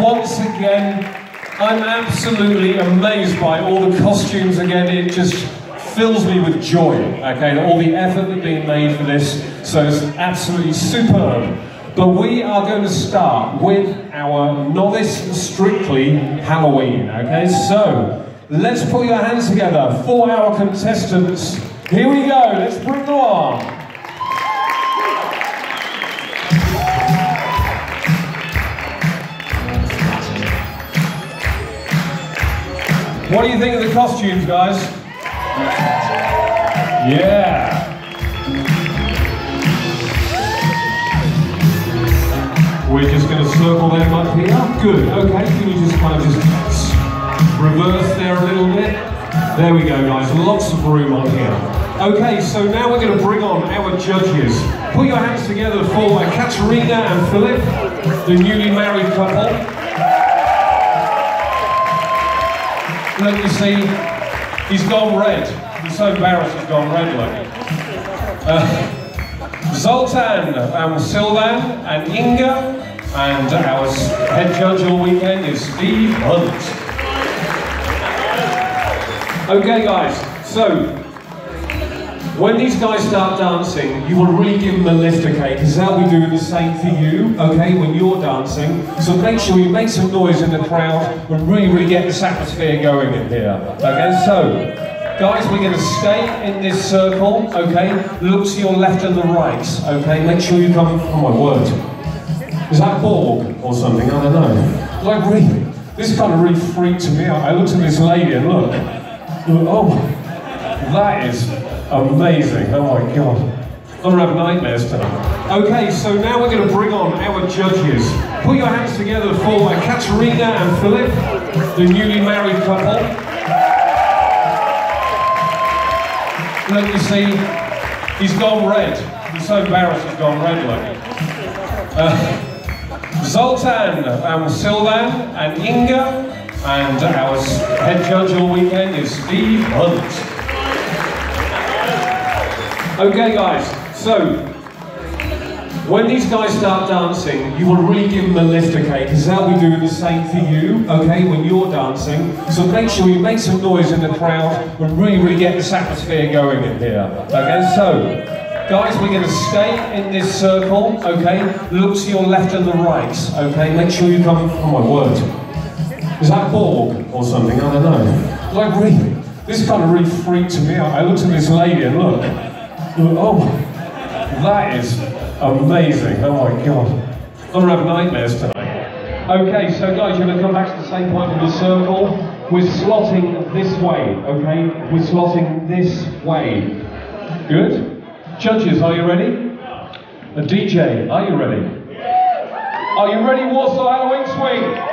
once again, I'm absolutely amazed by all the costumes again. It just fills me with joy, okay, all the effort that's being made for this. So it's absolutely superb. But we are going to start with our novice strictly Halloween, okay? So let's put your hands together for our contestants. Here we go, let's bring them on. What do you think of the costumes, guys? Yeah. We're just going to circle them up here. Good. Okay, can you just kind of just reverse there a little bit? There we go, guys. Lots of room on here. Okay, so now we're going to bring on our judges. Put your hands together for Katerina and Philip, the newly married couple. Me see. He's gone red. He's so embarrassed he's gone red, look. Uh, Zoltan, and Silvan, and Inga, and our head judge all weekend is Steve Hunt. Okay, guys, so when these guys start dancing, you will really give them a lift, okay? Because they'll be doing the same for you, okay, when you're dancing. So make sure you make some noise in the crowd and really, really get this atmosphere going in here. Okay, so, guys, we're going to stay in this circle, okay? Look to your left and the right, okay? Make sure you come, oh my word. Is that Borg or something? I don't know. Like, really? This kind of really freaked me out. I looked at this lady and look. Oh, that is Amazing, oh my god. I'm gonna have nightmares tonight. Okay, so now we're gonna bring on our judges. Put your hands together for Katerina and Philip, the newly married couple. Let me see. He's gone red. He's so embarrassed he's gone red, look. Uh, Zoltan, and Silvan, and Inga, and our head judge all weekend is Steve Hunt. Okay guys, so when these guys start dancing, you will really give them a lift, okay? Because they'll be doing the same for you, okay, when you're dancing. So make sure you make some noise in the crowd and really, really get this atmosphere going in here. Okay, so guys, we're going to stay in this circle, okay? Look to your left and the right, okay? Make sure you come, oh my word. Is that Borg or something? I don't know. Like really? This kind of really freaked me out. I looked at this lady and look. Oh, that is amazing. Oh my god. I'm gonna have nightmares tonight. Okay, so guys, you're gonna come back to the same point in the circle. We're slotting this way, okay? We're slotting this way. Good? Judges, are you ready? A DJ, are you ready? Are you ready, Warsaw Halloween Swing?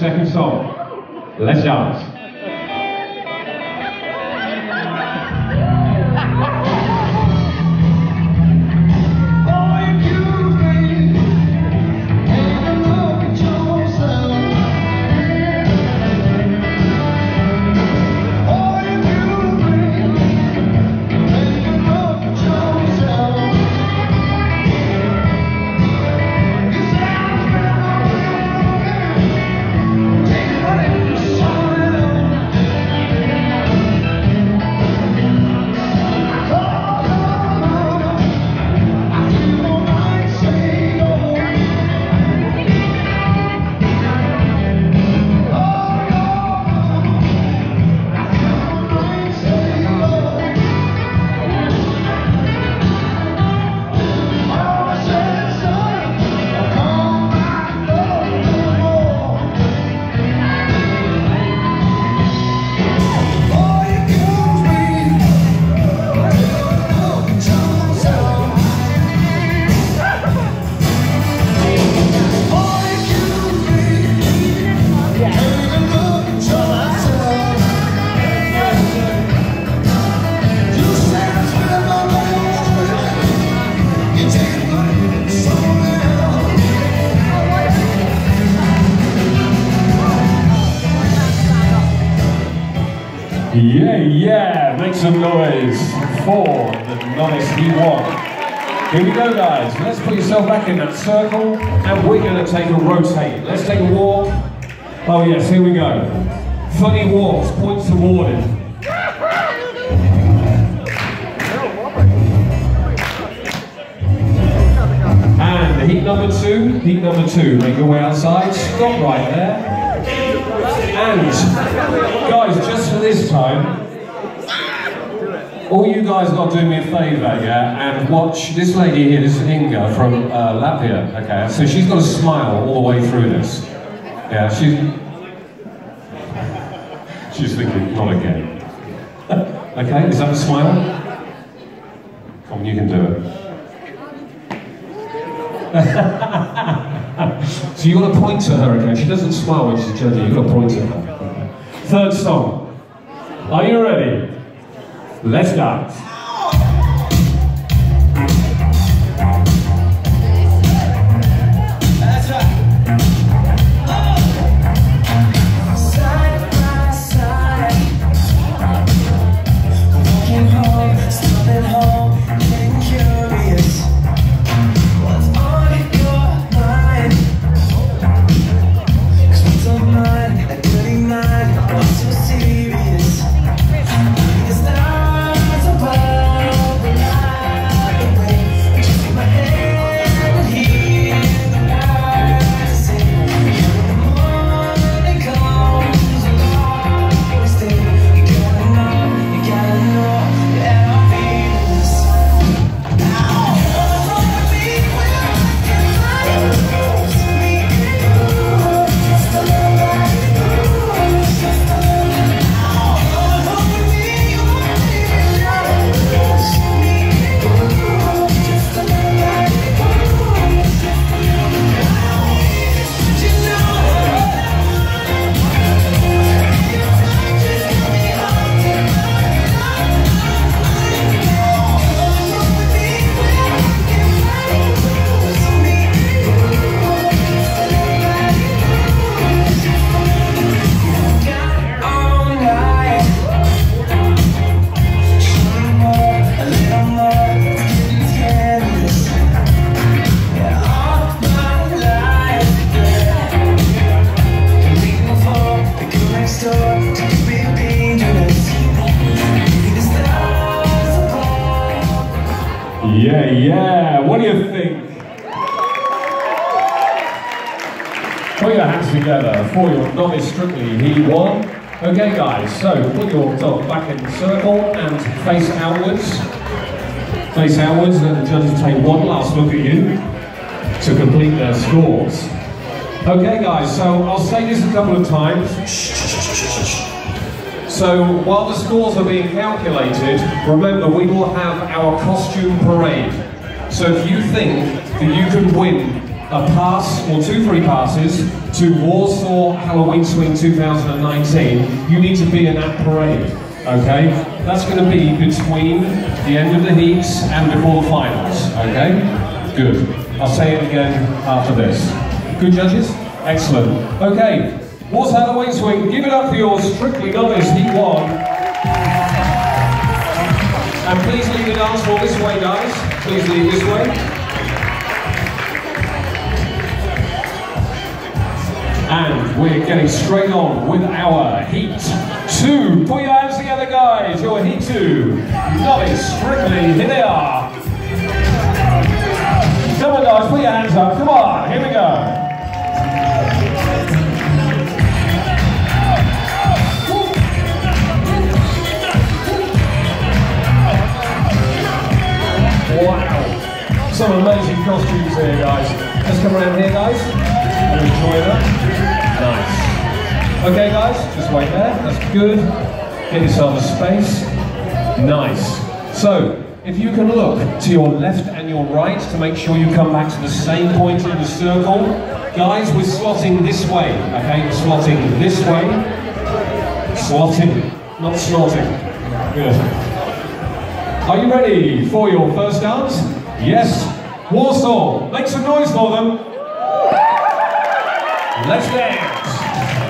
Second song. Let's dance. Yeah, make some noise for the novice he Here we go, guys. Let's put yourself back in that circle, and we're going to take a rotate. Let's take a walk. Oh yes, here we go. Funny walks, points awarded. And the heat number two, heat number two. Make your way outside, stop right there. And, guys, just for this time, all you guys got to do me a favour, yeah, and watch this lady here, this is Inga from uh, Latvia, okay? So she's got a smile all the way through this. Yeah, she's... She's thinking, not again. okay, is that a smile? Come on, you can do it. so you've got to point to her again. She doesn't smile when she's judging, you've got to point to her. Third song. Are you ready? Let's dance. Yeah, yeah. What do you think? Put your hands together for your novice Strictly He won. Okay, guys, so put your dog back in the circle and face outwards. Face outwards, let the judges take one last look at you to complete their scores. Okay, guys, so I'll say this a couple of times. So while the scores are being calculated, remember we will have our costume parade. So if you think that you can win a pass or two free passes to Warsaw Halloween Swing 2019, you need to be in that parade. Okay? That's going to be between the end of the heats and before the finals. Okay? Good. I'll say it again after this. Good judges? Excellent. Okay, What's Halloween Swing? Give it up for your Strictly Novice, he won. And please leave the dance floor this way, guys. Please leave this way. And we're getting straight on with our Heat 2. Put your hands together, guys. Your Heat 2. Novice, Strictly, here they are. Come on, guys, put your hands up. Come on, here we go. Some amazing costumes here, guys. Let's come around here, guys, and enjoy that. Nice. Okay, guys, just wait there. That's good. Get yourself a space. Nice. So, if you can look to your left and your right to make sure you come back to the same point in the circle. Guys, we're slotting this way, okay? Slotting this way. Slotting, not slotting. Good. Are you ready for your first dance? Yes. Warsaw, make some noise for them. Let's dance.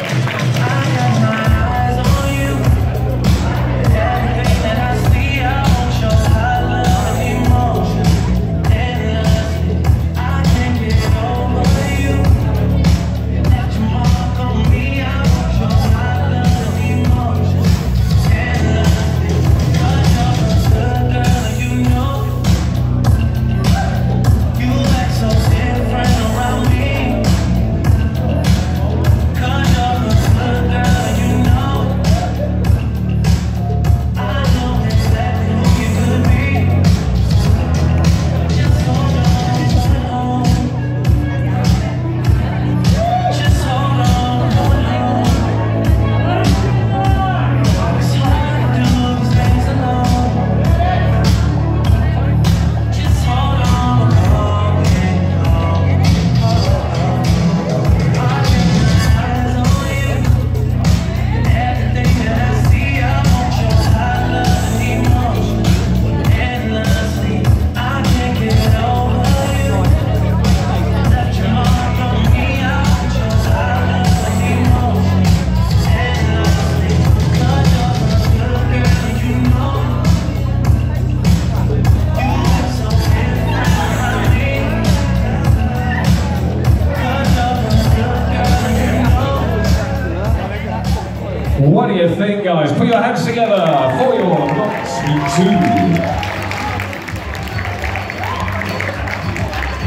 Guys? Put your hands together for your novice heat two.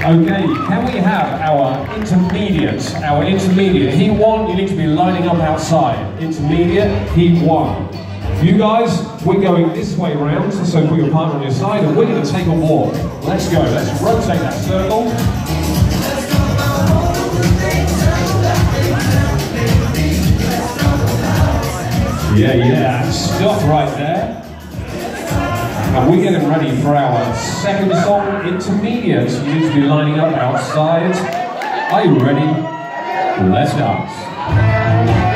Okay, can we have our intermediate? Our intermediate, heat one, you need to be lining up outside. Intermediate, heat one. You guys, we're going this way round, so put your partner on your side, and we're going to take a walk. Let's go, let's rotate that circle. Yeah, yeah, stop right there. And we're getting ready for our second song, Intermediate. You need to be lining up outside. Are you ready? Let's dance.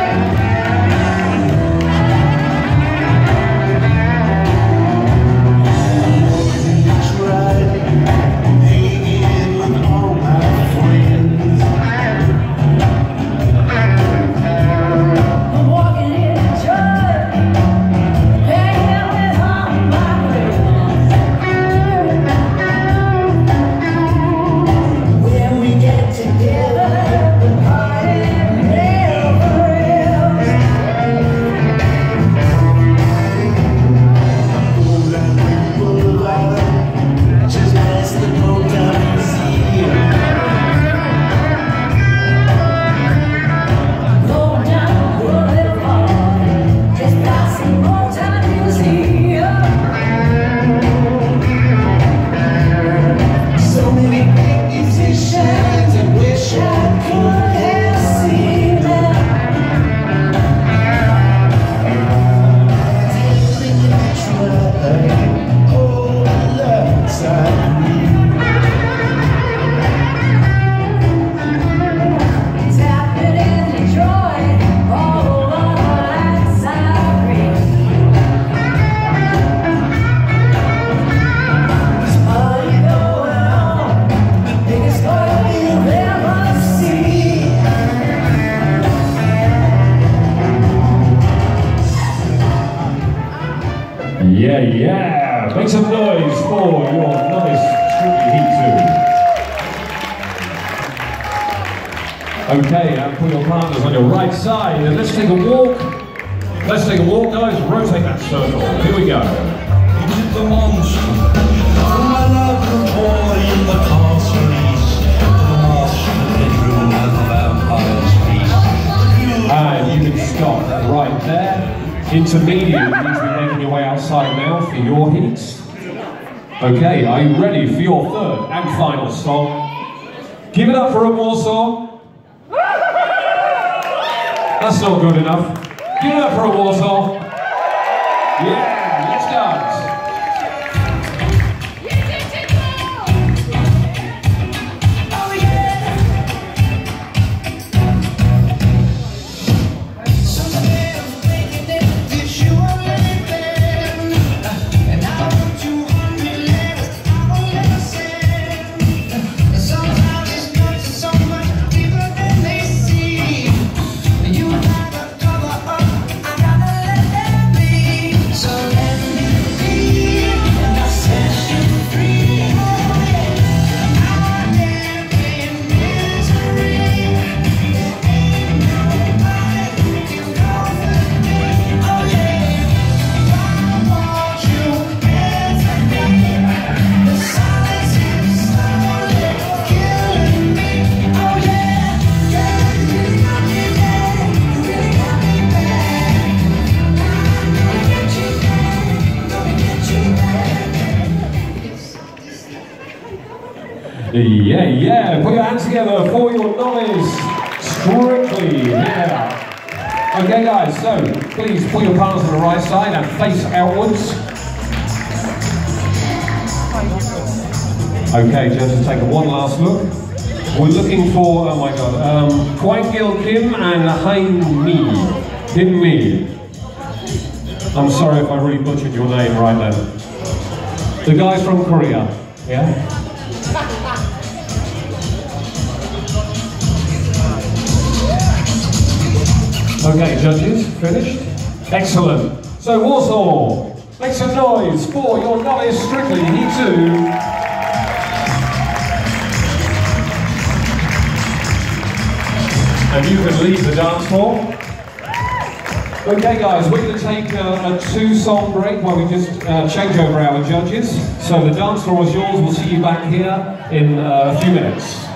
Okay, and put your partners on your right side. And let's take a walk. Let's take a walk, guys. Rotate that circle. Here we go. the monster. My love, the boy in the castle. The master bedroom of the vampire's feast. And you can stop right there. Intermediate, you need to be making your way outside now for your heats. Okay, are you ready for your third and final song? Give it up for a Warsaw. That's not good enough. Give it up for a Warsaw. Yeah, Yeah, yeah. Put your hands together for your novice. Strictly. Yeah. Okay, guys, so please put your palms on the right side and face outwards. Okay, to take one last look. We're looking for, oh my god, um, Kwai Gil Kim and Hein Mi. Him Mi. I'm sorry if I really butchered your name right then. The guys from Korea, yeah? Okay, judges, finished? Excellent. So Warsaw, make some noise for your novice Strictly Heat 2. And you can leave the dance floor. Okay, guys, we're going to take a, a two-song break while we just uh, change over our judges. So the dance floor is yours. We'll see you back here in uh, a few minutes.